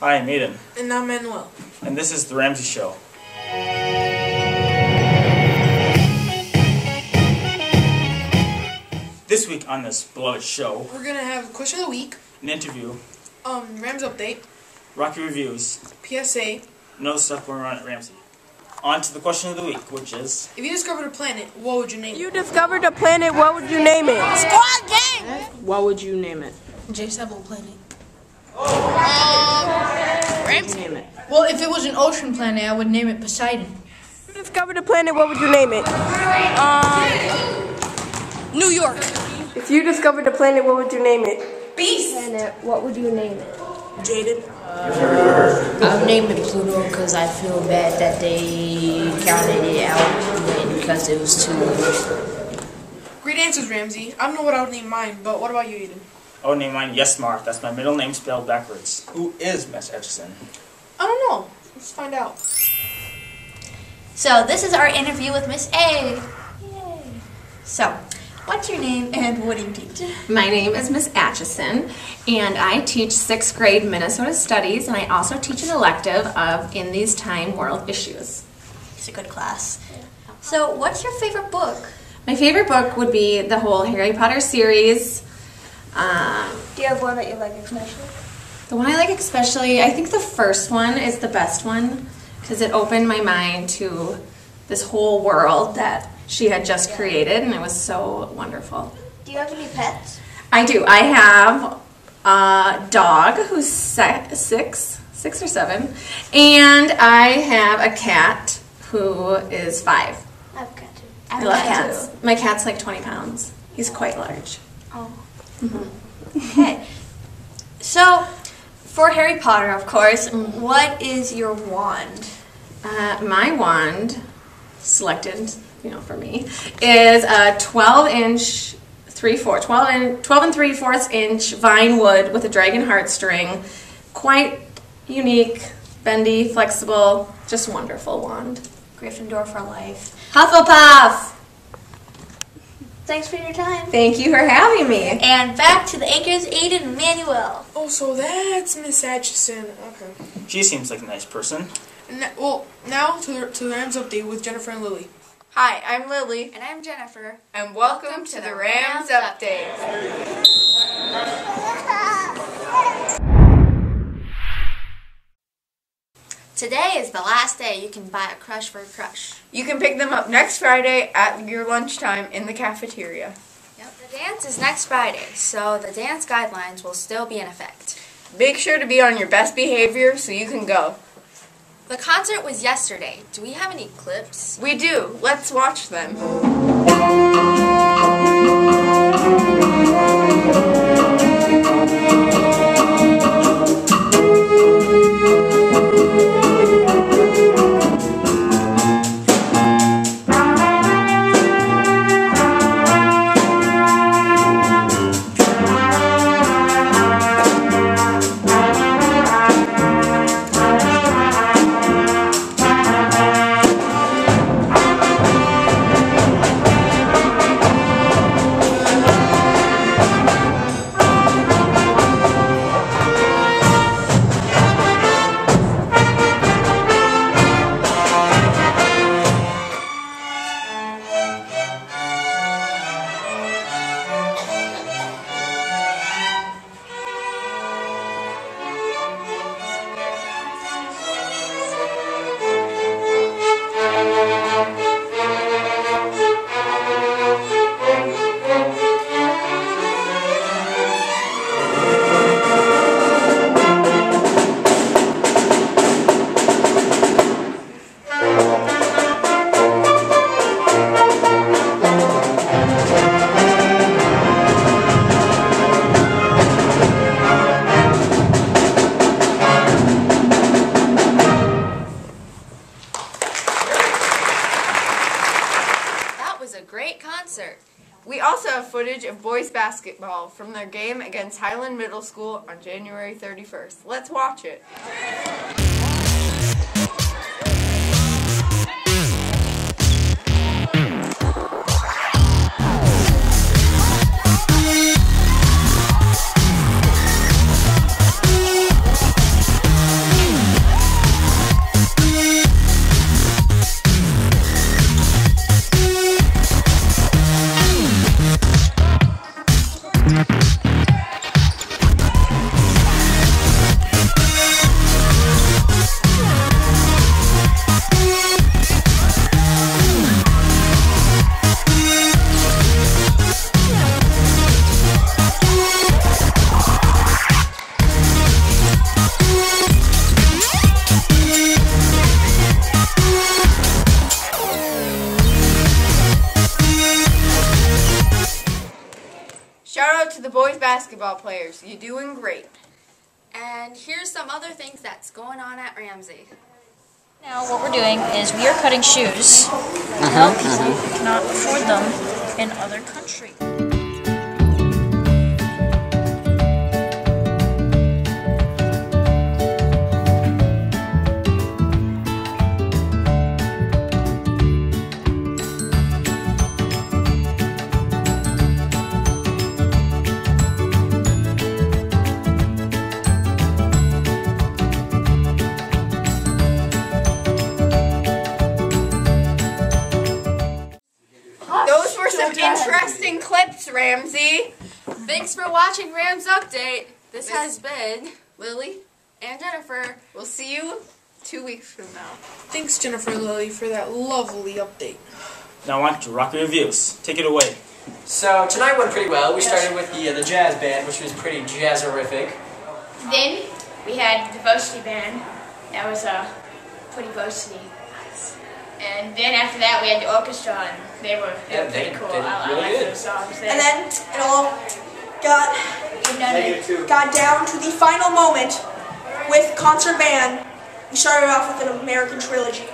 Hi, I'm Aiden, And I'm Manuel. and this is The Ramsey Show. This week on this beloved show, We're gonna have question of the week, an interview, um, Rams update, Rocky Reviews, PSA. and other stuff going on at Ramsey. On to the question of the week, which is If you discovered a planet, what would you name it? You discovered a planet, what would you name it? Squad gang! What would you name it? J7 planet. Name it. Well, if it was an ocean planet, I would name it Poseidon. If you discovered a planet, what would you name it? Um, New York. If you discovered a planet, what would you name it? Beast. planet, what would you name it? Jaden. I would name it Pluto because I feel bad that they counted it out because it was too. Great answers, Ramsey. I don't know what I would name mine, but what about you, Aiden? Oh, I would name mine Yes Mark. That's my middle name spelled backwards. Who is Miss Etchison? I don't know. Let's find out. So this is our interview with Miss A. Yay. So, what's your name and what do you teach? My name is Miss Atchison, and I teach sixth grade Minnesota Studies, and I also teach an elective of In These Time World Issues. It's a good class. So, what's your favorite book? My favorite book would be the whole Harry Potter series. Um, Do you have one that you like especially? the one I like especially, I think the first one is the best one because it opened my mind to this whole world that she had just created, and it was so wonderful. Do you have any pets? I do. I have a dog who's six, six or seven, and I have a cat who is five. I've got two. I love cats. My cat's like 20 pounds. He's quite large. Oh. Okay. So, for Harry Potter, of course, what is your wand? Uh, my wand, selected, you know, for me, is a 12 inch, 3 4, 12 and, 12 and 3 fourths inch vine wood with a dragon heart string. Quite unique, bendy, flexible, just wonderful wand. Gryffindor for life. Hufflepuff! Thanks for your time. Thank you for having me. And back to the anchors, Aiden and Manuel. Oh, so that's Miss Atchison. Okay. She seems like a nice person. And that, well, now to the, to the Rams update with Jennifer and Lily. Hi, I'm Lily, And I'm Jennifer. and welcome, to, the Rams Update. Today is the last day you can buy a crush for a crush. You can pick them up next Friday at your lunchtime in the cafeteria. Yep. The dance is next Friday, so the dance guidelines will still be in effect. Make sure to be on your best behavior so you can go. The concert was yesterday. Do we have any clips? We do. Let's watch them. Basketball from their game against Highland Middle School on January 31st. Let's watch it. Basketball players. You're doing great. And here's some other things that's going on at Ramsey. Now, what we're doing is we are cutting shoes to help people who cannot afford them in other countries. Those interesting clips, Ramsey. Thanks for watching Rams Update. This has been Lily and Jennifer. We'll see you two weeks from now. Thanks, Jennifer Lily, for that lovely update. Now on to Rocky Reviews. Take it away. So tonight went pretty well. We started with the uh, the jazz band, which was pretty jazzerific. Then we had the varsity band. That was uh, pretty varsity. And then after that, we had the orchestra, and they were, they Yeah, were pretty they cool. did I, I liked good. those songs. And then it all got Negative got down to the final moment with concert band. We started off with an American trilogy.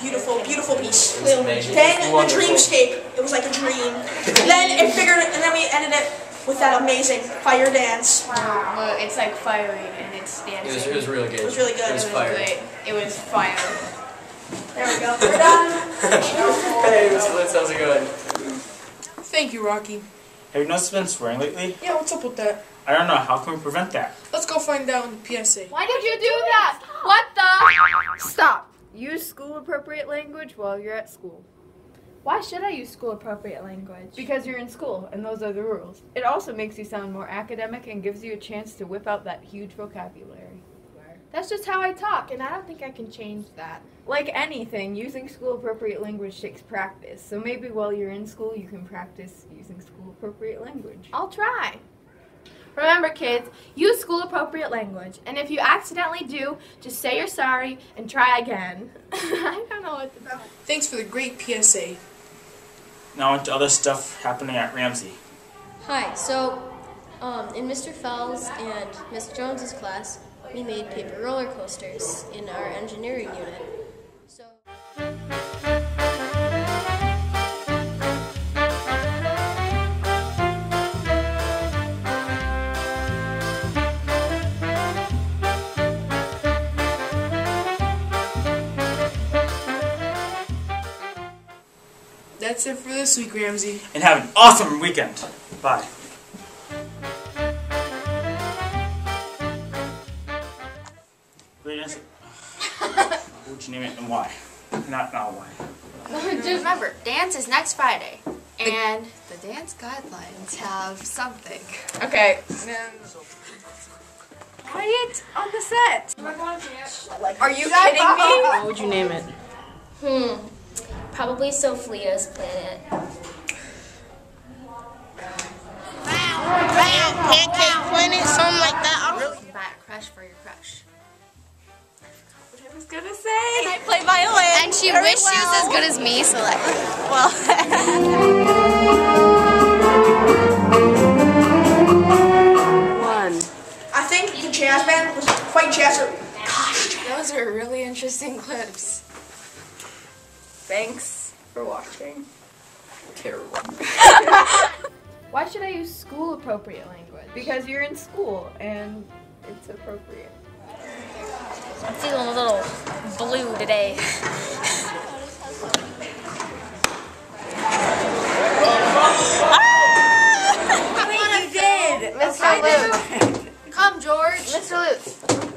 Beautiful, beautiful piece. It was amazing. Then the dreamscape. It was like a dream. then it figured, and then we ended it with that amazing fire dance. Well, it's like fiery, and it's dancing. It was, it was really good. It was really good. It was It was fire. great. It was fire. There we go. We're done. hey, what's, what's, how's it going? Thank you, Rocky. Have you noticed been swearing lately? Yeah, what's up with that? I don't know. How can we prevent that? Let's go find out in the PSA. Why did you do that? What the? Stop. Use school appropriate language while you're at school. Why should I use school appropriate language? Because you're in school and those are the rules. It also makes you sound more academic and gives you a chance to whip out that huge vocabulary. That's just how I talk, and I don't think I can change that. Like anything, using school appropriate language takes practice. So maybe while you're in school, you can practice using school appropriate language. I'll try. Remember, kids, use school appropriate language. And if you accidentally do, just say you're sorry and try again. I don't know what to do. Thanks for the great PSA. Now on to other stuff happening at Ramsey. Hi, so um, in Mr. Fell's and Miss Jones's class, we made paper roller coasters in our engineering unit. So That's it for this week, Ramsey. And have an awesome weekend. Bye. Would you name it and why? Not now why. Just remember, dance is next Friday. And the dance guidelines have something. Okay. Quiet on the set. Are you kidding me? What would you name it? Hmm. Probably Sophia's planet. Violin. And she very wished she was as good as me, so like, well. One. I think the jazz band was quite jazzer. Those are really interesting clips. Thanks for watching. Terrible. Why should I use school appropriate language? Because you're in school and it's appropriate. I'm feeling a little blue today. Wait, you did! Mr. Luke! Come, George. Mr. Luke,